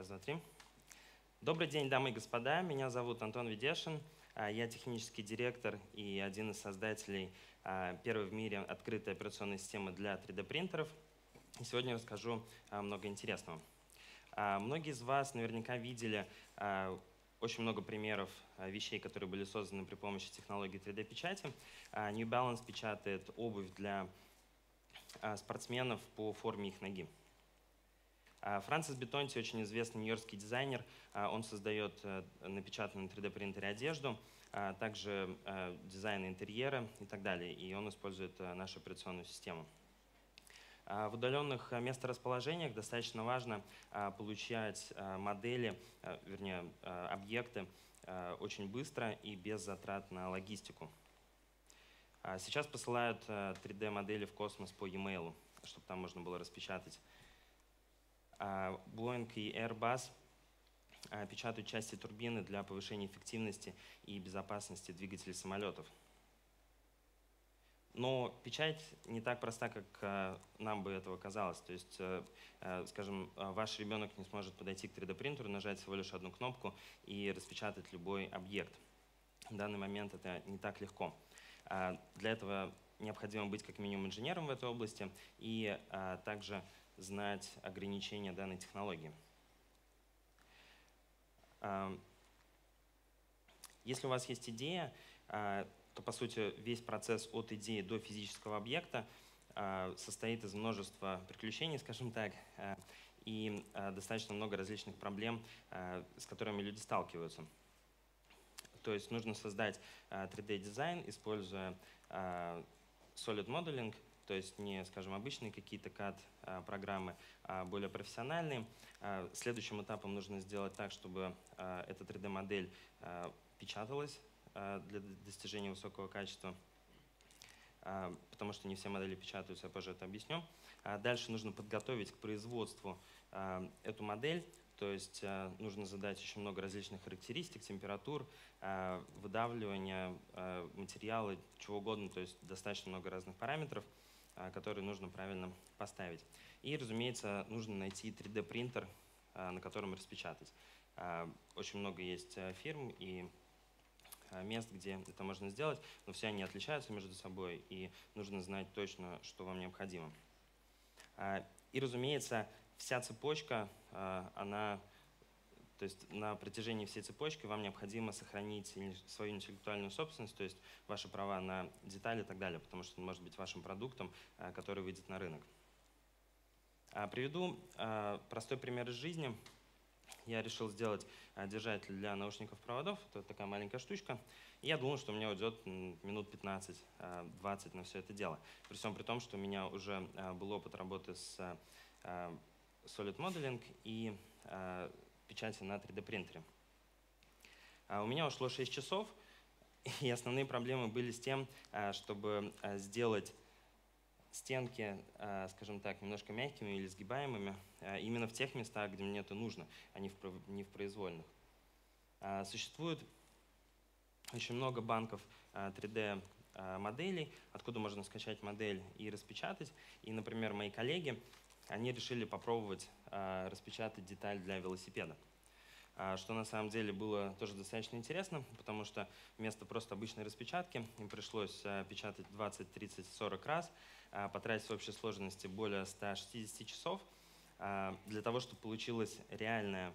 Раз, два, три. Добрый день, дамы и господа. Меня зовут Антон Ведешин. А, я технический директор и один из создателей а, первой в мире открытой операционной системы для 3D-принтеров. И сегодня расскажу а, много интересного. Многие из вас наверняка видели очень много примеров вещей, которые были созданы при помощи технологии 3D-печати. New Balance печатает обувь для спортсменов по форме их ноги. А, Франсис Бетонти очень известный нью-йоркский дизайнер. А, он создает э, напечатанную на 3D-принтере одежду, а, также э, дизайн интерьера и так далее. И он использует э, нашу операционную систему. В удаленных месторасположениях достаточно важно получать модели, вернее, объекты очень быстро и без затрат на логистику. Сейчас посылают 3D-модели в космос по e-mail, чтобы там можно было распечатать Boeing и Airbus а, печатают части турбины для повышения эффективности и безопасности двигателей самолетов. Но печать не так проста, как а, нам бы этого казалось. То есть, скажем, ваш ребенок не сможет подойти к 3D-принтеру, нажать всего лишь одну кнопку и распечатать любой объект. В данный момент это не так легко. Для этого необходимо быть как минимум инженером в этой области и также знать ограничения данной технологии. Если у вас есть идея, а, то, по сути, весь процесс от идеи до физического объекта а, состоит из множества приключений, скажем так, а, и достаточно много различных проблем, с которыми люди сталкиваются. То есть нужно создать 3D-дизайн, используя Solid Modeling – то есть не, скажем, обычные какие-то CAD-программы, а более профессиональные. А, следующим этапом нужно сделать так, чтобы а, эта 3D-модель а, печаталась для достижения высокого качества, потому что не все модели печатаются, я позже это объясню. Дальше нужно подготовить к производству эту модель, то есть нужно задать очень много различных характеристик, температур, выдавливания материала, чего угодно, то есть достаточно много разных параметров – а, который нужно правильно поставить. И, разумеется, нужно найти 3D-принтер, а, на котором распечатать. А, очень много есть фирм и мест, где это можно сделать, но все они отличаются между собой, и нужно знать точно, что вам необходимо. И, разумеется, вся цепочка, она то есть на протяжении всей цепочки вам необходимо сохранить свою интеллектуальную собственность, то есть ваши права на детали и так далее, потому что он может быть вашим продуктом, э, который выйдет на рынок. А, приведу э, простой пример из жизни. Я решил сделать э, держатель для наушников проводов. Это такая маленькая штучка. И я думал, что у меня уйдет минут 15-20 на все это дело. При всем при том, что у меня уже был опыт работы с Solid Modeling и печати на 3D принтере. А у меня ушло 6 часов, и основные проблемы были с тем, а, чтобы а, сделать стенки, скажем так, немножко мягкими или сгибаемыми, именно в тех местах, где мне это нужно, а не в произвольных. Существует очень много банков 3D моделей, откуда можно скачать модель и распечатать. И, например, мои коллеги они решили попробовать а, распечатать деталь для велосипеда. А, что на самом деле было тоже достаточно интересно, потому что вместо просто обычной распечатки им пришлось а, печатать 20, 30, 40 раз, потратить в общей сложности более 160 часов для того, чтобы получилась реальная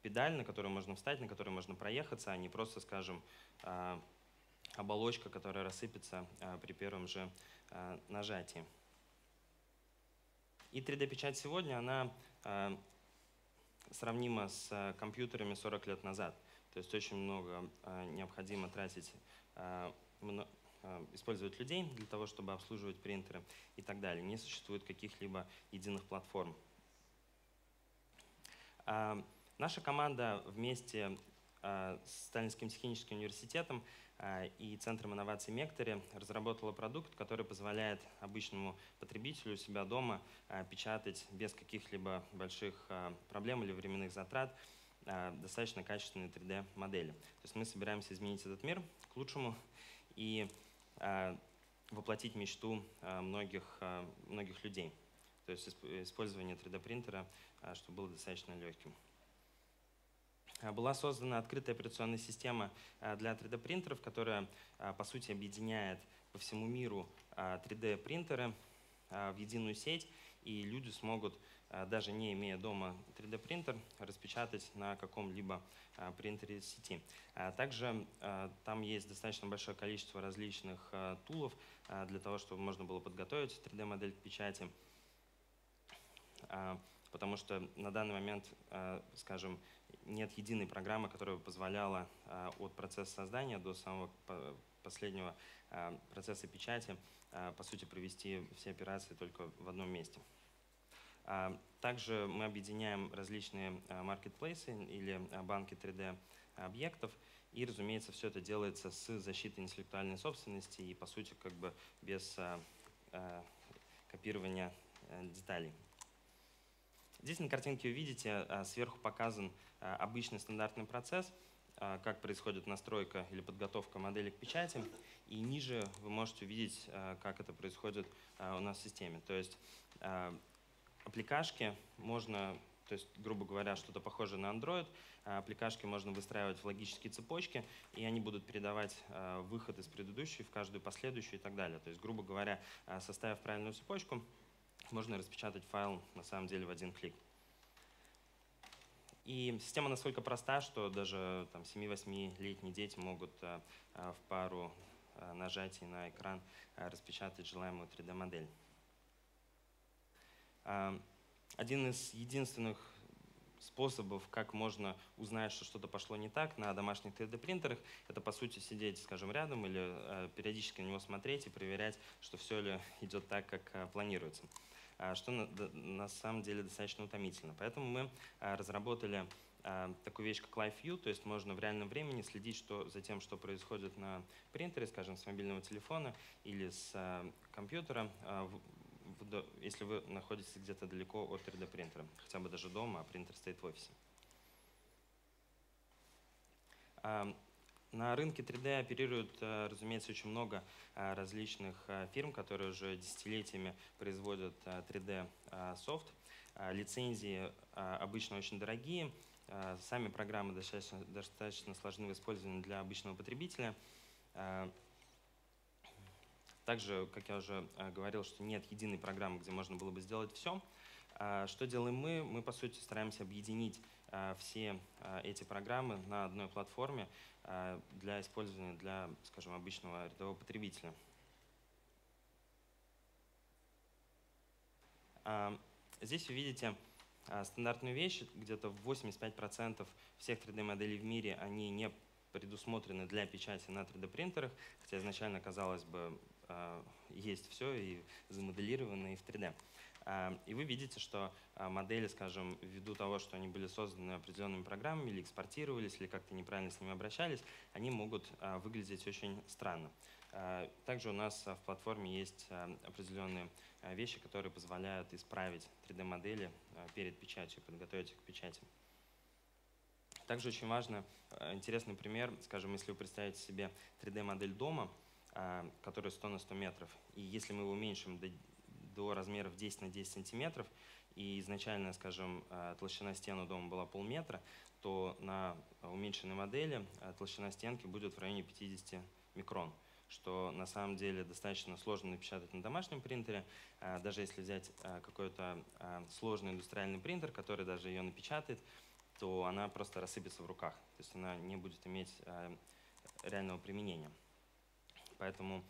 педаль, на которую можно встать, на которую можно проехаться, а не просто, скажем, оболочка, которая рассыпется при первом же нажатии. И 3D-печать сегодня, она э, сравнима с э, компьютерами 40 лет назад. То есть очень много э, необходимо тратить, э, э, использовать людей для того, чтобы обслуживать принтеры и так далее. Не существует каких-либо единых платформ. Э, наша команда вместе Сталинским техническим университетом а, и Центром инноваций Мектори разработала продукт, который позволяет обычному потребителю у себя дома а, печатать без каких-либо больших проблем или временных затрат достаточно качественные 3D-модели. То есть мы собираемся изменить этот мир к лучшему и воплотить мечту многих, многих людей. То есть использование 3D-принтера, чтобы было достаточно легким. Была создана открытая операционная система для 3D-принтеров, которая, по сути, объединяет по всему миру 3D-принтеры в единую сеть, и люди смогут, даже не имея дома 3D-принтер, распечатать на каком-либо принтере сети. Также там есть достаточно большое количество различных тулов для того, чтобы можно было подготовить 3D-модель к печати, потому что на данный момент, скажем, нет единой программы, которая бы позволяла от процесса создания до самого последнего процесса печати, по сути, провести все операции только в одном месте. Также мы объединяем различные маркетплейсы или банки 3D-объектов, и, разумеется, все это делается с защитой интеллектуальной собственности и, по сути, как бы без копирования деталей. Здесь на картинке вы видите, сверху показан обычный стандартный процесс, как происходит настройка или подготовка модели к печати. И ниже вы можете увидеть, как это происходит у нас в системе. То есть аппликашки можно, то есть, грубо говоря, что-то похожее на Android, аппликашки можно выстраивать в логические цепочки, и они будут передавать выход из предыдущей в каждую последующую и так далее. То есть, грубо говоря, составив правильную цепочку, можно распечатать файл на самом деле в один клик. И система настолько проста, что даже 7-8-летние дети могут э, в пару э, нажатий на экран э, распечатать желаемую 3D-модель. Один из единственных способов, как можно узнать, что что-то пошло не так на домашних 3D-принтерах, это, по сути, сидеть, скажем, рядом или периодически на него смотреть и проверять, что все ли идет так, как планируется. А, что на, на самом деле достаточно утомительно. Поэтому мы а, разработали а, такую вещь, как Live View, то есть можно в реальном времени следить что, за тем, что происходит на принтере, скажем, с мобильного телефона или с компьютера, если вы находитесь где-то далеко от 3D принтера, хотя бы даже дома, а принтер стоит в офисе. На рынке 3D оперируют, э, разумеется, очень много э, различных э, фирм, которые уже десятилетиями производят 3D-софт. Лицензии обычно очень дорогие, сами программы достаточно, достаточно сложны в использовании для обычного потребителя. Также, как я уже говорил, что нет единой программы, где можно было бы сделать все. Что делаем мы? Мы, по сути, стараемся объединить все эти программы на одной платформе, Э, для использования для, скажем, обычного рядового потребителя. Э, здесь вы видите э, стандартную вещь, где-то 85% всех 3D-моделей в мире, они не предусмотрены для печати на 3D-принтерах, хотя изначально, казалось бы, есть все и замоделировано и в 3D. А, и вы видите, что а, модели, скажем, ввиду того, что они были созданы определенными программами или экспортировались, или как-то неправильно с ними обращались, они могут а, выглядеть очень странно. Также у нас в платформе есть определенные вещи, которые позволяют исправить 3D-модели перед печатью, подготовить их к печати. Также очень важно, интересный пример, скажем, если вы представите себе 3D-модель дома, которая 100 на 100 метров, и если мы его уменьшим до до размеров 10 на 10 сантиметров, и изначально, скажем, э, толщина стены дома была полметра, то на уменьшенной модели э, толщина стенки будет в районе 50 микрон, что на самом деле достаточно сложно напечатать на домашнем принтере. Э, даже если взять какой-то сложный индустриальный принтер, который даже ее напечатает, то она просто рассыпется в руках, то есть она не будет иметь реального применения. Поэтому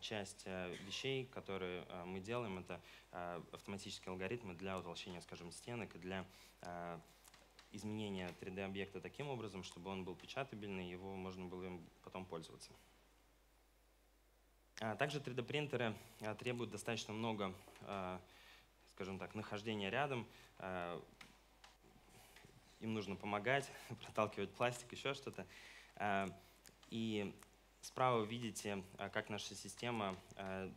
часть э, вещей, которые а, мы делаем, это а, автоматические алгоритмы для утолщения, скажем, стенок и для изменения 3D-объекта таким образом, чтобы он был печатабельный, его можно было им потом пользоваться. Также 3D-принтеры требуют достаточно много, скажем так, нахождения рядом. Им нужно помогать, проталкивать пластик, еще что-то. И Справа видите, э, как наша система э,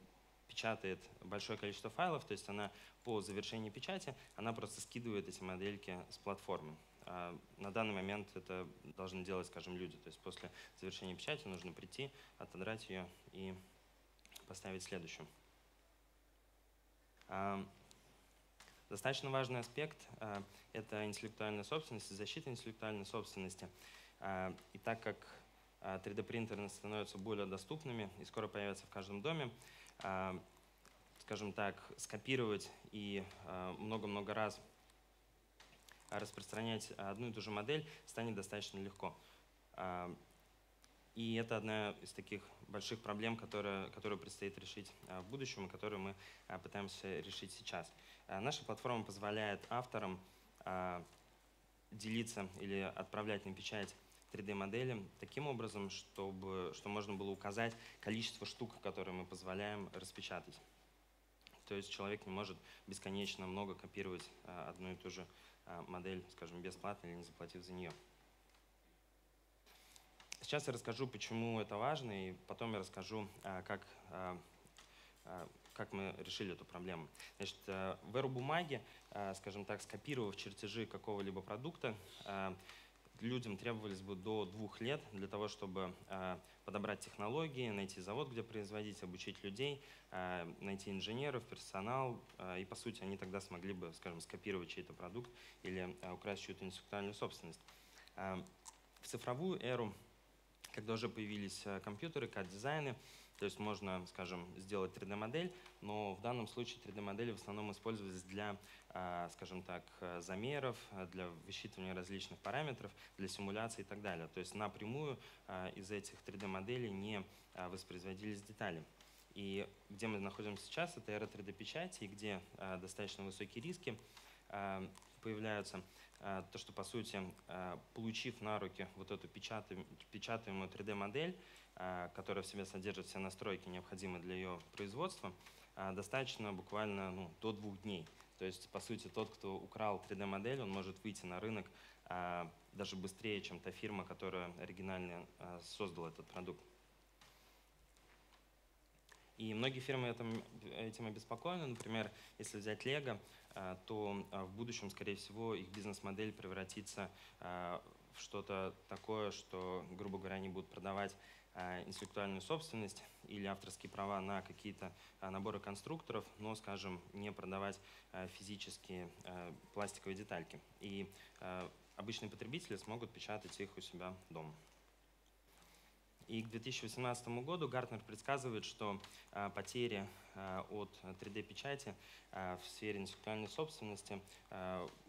печатает большое количество файлов, то есть она по завершении печати, она просто скидывает эти модельки с платформы. А на данный момент это должны делать, скажем, люди. То есть после завершения печати нужно прийти, отодрать ее и поставить следующую. Достаточно важный аспект — это интеллектуальная собственность, защита интеллектуальной собственности. И так как 3D-принтеры становятся более доступными и скоро появятся в каждом доме, скажем так, скопировать и много-много раз распространять одну и ту же модель станет достаточно легко. И это одна из таких больших проблем, которые, которую предстоит решить в будущем, и которую мы пытаемся решить сейчас. Наша платформа позволяет авторам делиться или отправлять на печать 3D-модели таким образом, чтобы, что можно было указать количество штук, которые мы позволяем распечатать. То есть человек не может бесконечно много копировать одну и ту же модель, скажем, бесплатно или не заплатив за нее. Сейчас я расскажу, почему это важно, и потом я расскажу, как, как мы решили эту проблему. Значит, в эру бумаги, скажем так, скопировав чертежи какого-либо продукта, людям требовались бы до двух лет для того, чтобы подобрать технологии, найти завод, где производить, обучить людей, найти инженеров, персонал. И, по сути, они тогда смогли бы, скажем, скопировать чей-то продукт или украсть чью-то интеллектуальную собственность. В цифровую эру, когда уже появились компьютеры, CAD-дизайны, то есть можно, скажем, сделать 3D-модель, но в данном случае 3D-модели в основном использовались для, а, скажем так, замеров, для высчитывания различных параметров, для симуляции и так далее. То есть напрямую а, из этих 3D-моделей не а, воспроизводились детали. И где мы находимся сейчас, это эра 3D-печати, где достаточно высокие риски появляются. То, что, по сути, получив на руки вот эту печатаемую 3D-модель, а, которая в себе содержит все настройки, необходимые для ее производства, а, достаточно буквально ну, до двух дней. То есть, по сути, тот, кто украл 3D-модель, он может выйти на рынок а, даже быстрее, чем та фирма, которая оригинально создала этот продукт. И многие фирмы этим, этим обеспокоены. Например, если взять Lego, то в будущем, скорее всего, их бизнес-модель превратится в что-то такое, что, грубо говоря, они будут продавать интеллектуальную собственность или авторские права на какие-то э, наборы конструкторов, но, скажем, не продавать э, физические пластиковые детальки. И обычные потребители смогут печатать их у себя дома. И к 2018 году Гартнер предсказывает, что потери от 3D-печати в сфере интеллектуальной собственности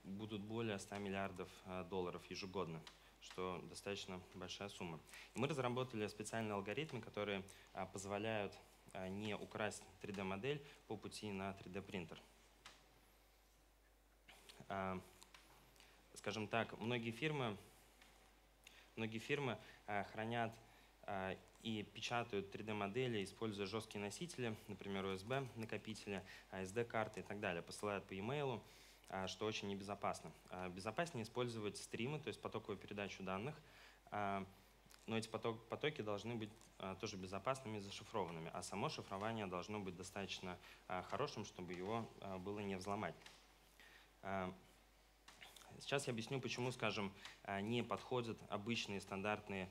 будут более 100 миллиардов долларов ежегодно что достаточно большая сумма. И мы разработали специальные алгоритмы, которые а, позволяют а, не украсть 3D-модель по пути на 3D-принтер. А, скажем так, многие фирмы, многие фирмы хранят и печатают 3D-модели, используя жесткие носители, например, USB-накопители, SD-карты и так далее, посылают по e-mail, что очень небезопасно. А, безопаснее использовать стримы, то есть потоковую передачу данных, а, но эти поток, потоки должны быть тоже безопасными и зашифрованными, а само шифрование должно быть достаточно хорошим, чтобы его было не взломать. Сейчас я объясню, почему, скажем, не подходят обычные стандартные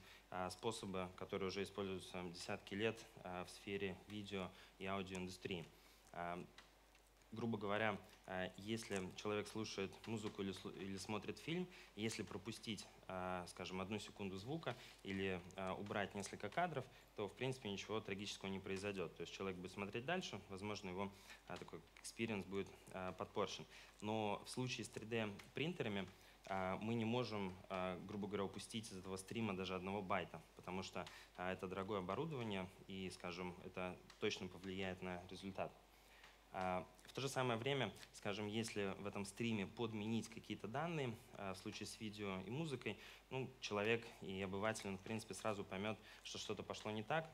способы, которые уже используются десятки лет в сфере видео и аудиоиндустрии грубо говоря, если человек слушает музыку или, или смотрит фильм, если пропустить, э, скажем, одну секунду звука или э, убрать несколько кадров, то, в принципе, ничего трагического не произойдет. То есть человек будет смотреть дальше, возможно, его такой experience будет подпорчен. Но в случае с 3D-принтерами мы не можем, грубо говоря, упустить из этого стрима даже одного байта, потому что это дорогое оборудование и, скажем, это точно повлияет на результат. А, в то же самое время, скажем, если в этом стриме подменить какие-то данные, а, в случае с видео и музыкой, ну, человек и обыватель, он, в принципе, сразу поймет, что что-то пошло не так,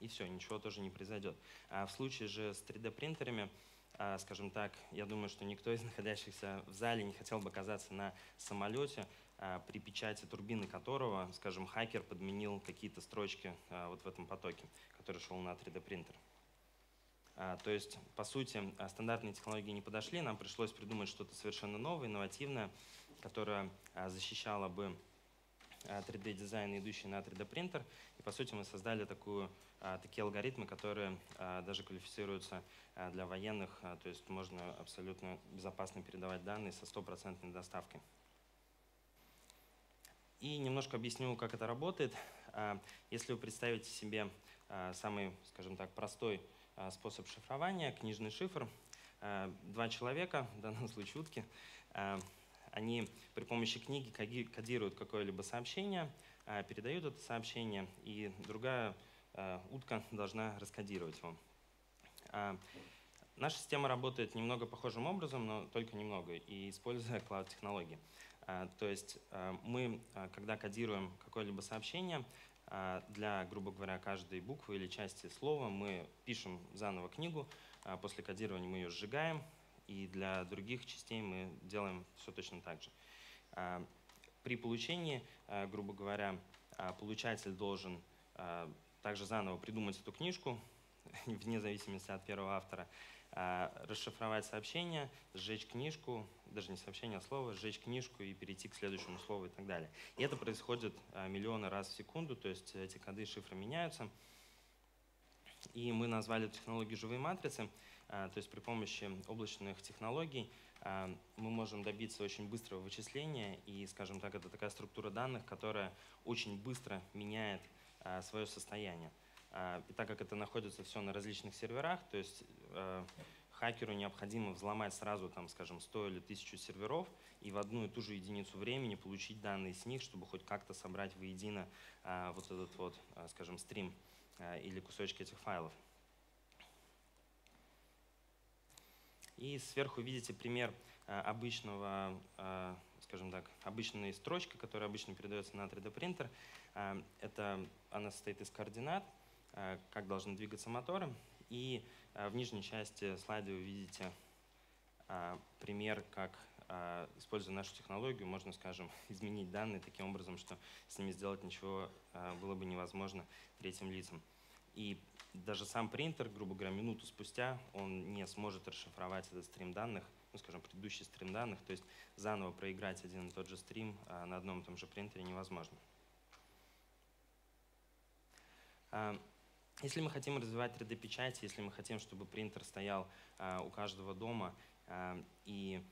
и все, ничего тоже не произойдет. А в случае же с 3D-принтерами, а, скажем так, я думаю, что никто из находящихся в зале не хотел бы оказаться на самолете, при печати турбины которого, скажем, хакер подменил какие-то строчки вот в этом потоке, который шел на 3D-принтер. А, то есть, по сути, а, стандартные технологии не подошли, нам пришлось придумать что-то совершенно новое, инновативное, которое а, защищало бы 3D-дизайн, идущий на 3D-принтер. И, по сути, мы создали такую такие алгоритмы, которые даже квалифицируются для военных, то есть можно абсолютно безопасно передавать данные со стопроцентной доставкой. И немножко объясню, как это работает. Если вы представите себе самый, скажем так, простой способ шифрования, книжный шифр, два человека, в данном случае утки, они при помощи книги кодируют какое-либо сообщение, а, передают это сообщение, и другая а, утка должна раскодировать его. А, наша система работает немного похожим образом, но только немного, и используя клауд-технологии. То есть мы, когда кодируем какое-либо сообщение, для, грубо говоря, каждой буквы или части слова мы пишем заново книгу, после кодирования мы ее сжигаем, и для других частей мы делаем все точно так же. А, при получении, а, грубо говоря, а, получатель должен также заново придумать эту книжку, вне зависимости от первого автора, расшифровать сообщение, сжечь книжку, даже не сообщение, а слово, сжечь книжку и перейти к следующему слову и так далее. И это происходит миллионы раз в секунду, то есть эти коды шифра меняются. И мы назвали технологию «живые матрицы». А, то есть при помощи облачных технологий а, мы можем добиться очень быстрого вычисления, и, скажем так, это такая структура данных, которая очень быстро меняет а, свое состояние. И так как это находится все на различных серверах, то есть хакеру необходимо взломать сразу, там, скажем, 100 или 1000 серверов и в одну и ту же единицу времени получить данные с них, чтобы хоть как-то собрать воедино вот этот вот, скажем, стрим или кусочки этих файлов. И сверху видите пример э, обычного, э, скажем так, обычной строчки, которая обычно передается на 3D принтер. Э, это, она состоит из координат, как должны двигаться моторы. И в нижней части слайда вы видите пример, как, используя нашу технологию, можно, скажем, изменить данные таким образом, что с ними сделать ничего было бы невозможно третьим лицам. И даже сам принтер, грубо говоря, минуту спустя, он не сможет расшифровать этот стрим данных, ну, скажем, предыдущий стрим данных, то есть заново проиграть один и тот же стрим а, на одном и том же принтере невозможно. А, если мы хотим развивать 3D-печать, если мы хотим, чтобы принтер стоял а, у каждого дома, а, и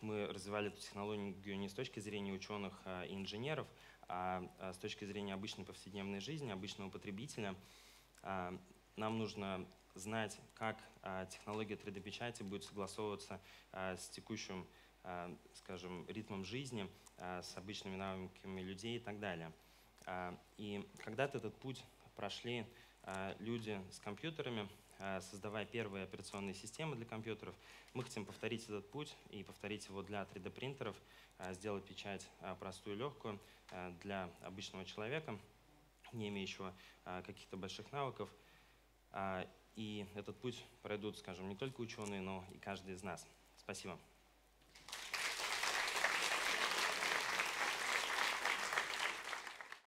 мы развивали эту технологию не с точки зрения ученых а, и инженеров, а, а с точки зрения обычной повседневной жизни, обычного потребителя, а, нам нужно знать, как а, технология 3D-печати будет согласовываться с текущим, скажем, ритмом жизни, с обычными навыками людей и так далее. И когда-то этот путь прошли люди с компьютерами, создавая первые операционные системы для компьютеров. Мы хотим повторить этот путь и повторить его для 3D-принтеров, сделать печать простую и легкую, для обычного человека, не имеющего каких-то больших навыков. А, и этот путь пройдут, скажем, не только ученые, но и каждый из нас. Спасибо.